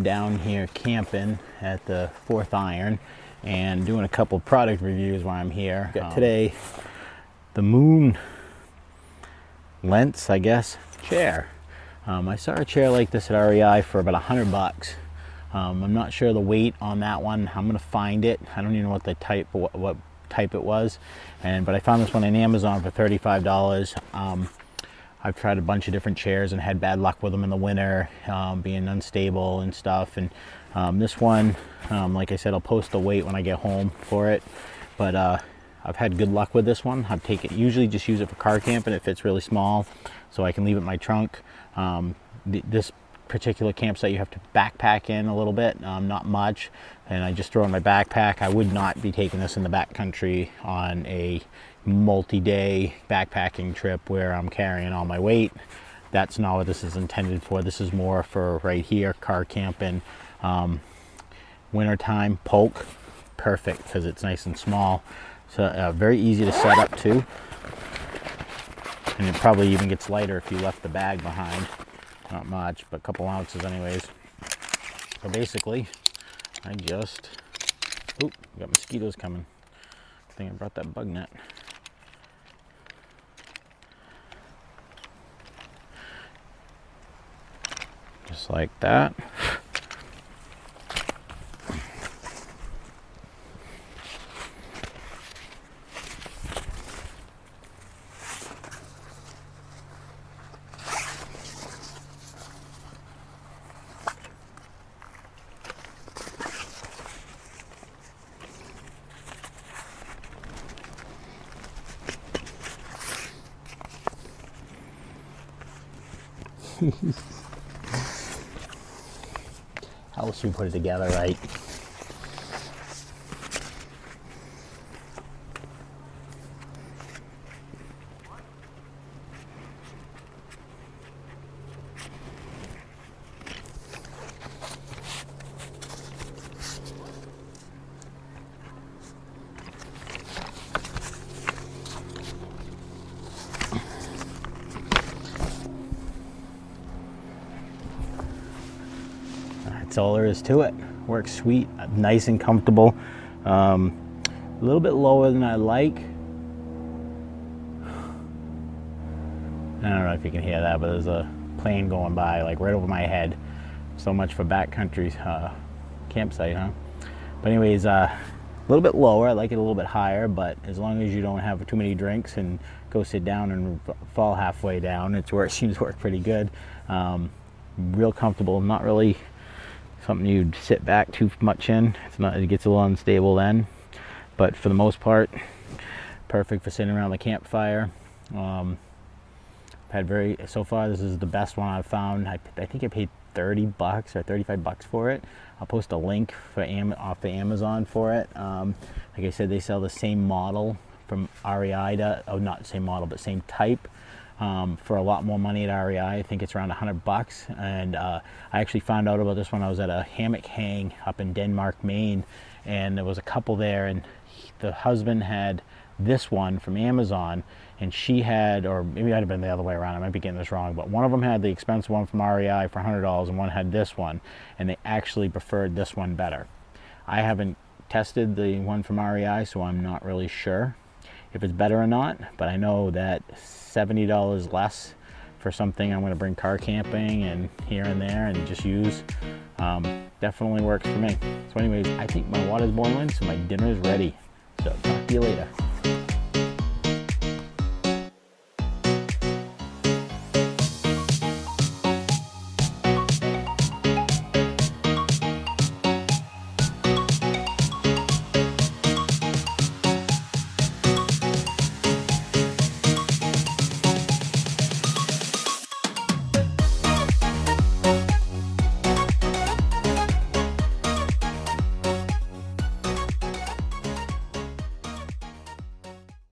it's Anthony. I'm down here camping at the Fourth Iron and doing a couple product reviews while I'm here. Got today the Moon Lence, I guess, chair. Um, I saw a chair like this at REI for about a hundred bucks. Um, I'm not sure the weight on that one. I'm gonna find it. I don't even know what the type, what, what type it was, and but I found this one on Amazon for $35. Um, I've tried a bunch of different chairs and had bad luck with them in the winter, um, being unstable and stuff. And um, this one, um, like I said, I'll post the weight when I get home for it. But uh, I've had good luck with this one. I've taken it usually just use it for car camping. It fits really small, so I can leave it in my trunk. Um, th this particular campsite you have to backpack in a little bit, um, not much, and I just throw in my backpack. I would not be taking this in the backcountry on a multi-day backpacking trip where I'm carrying all my weight. That's not what this is intended for. This is more for right here, car camping, um, wintertime, poke, perfect because it's nice and small. So uh, very easy to set up too. And it probably even gets lighter if you left the bag behind. Not much, but a couple ounces anyways. So basically, I just, oop, got mosquitoes coming. I think I brought that bug net. Just like that. else we put it together right? That's all there is to it. Works sweet, nice and comfortable. Um, a little bit lower than I like. I don't know if you can hear that, but there's a plane going by like right over my head. So much for backcountry uh, campsite, huh? But anyways, uh, a little bit lower. I like it a little bit higher, but as long as you don't have too many drinks and go sit down and fall halfway down, it's where it seems to work pretty good. Um, real comfortable, not really something you'd sit back too much in. It's not, it gets a little unstable then, but for the most part, perfect for sitting around the campfire. Um, had very, so far this is the best one I've found. I, I think I paid 30 bucks or 35 bucks for it. I'll post a link for Am off the Amazon for it. Um, like I said, they sell the same model from REI to, oh not same model, but same type um, for a lot more money at REI. I think it's around 100 bucks. And uh, I actually found out about this when I was at a hammock hang up in Denmark, Maine, and there was a couple there, and he, the husband had this one from Amazon, and she had, or maybe might have been the other way around. I might be getting this wrong, but one of them had the expensive one from REI for $100, and one had this one, and they actually preferred this one better. I haven't tested the one from REI, so I'm not really sure if it's better or not, but I know that $70 less for something I'm going to bring car camping and here and there and just use um, definitely works for me. So anyways, I think my water's boiling, so my dinner is ready. So talk to you later.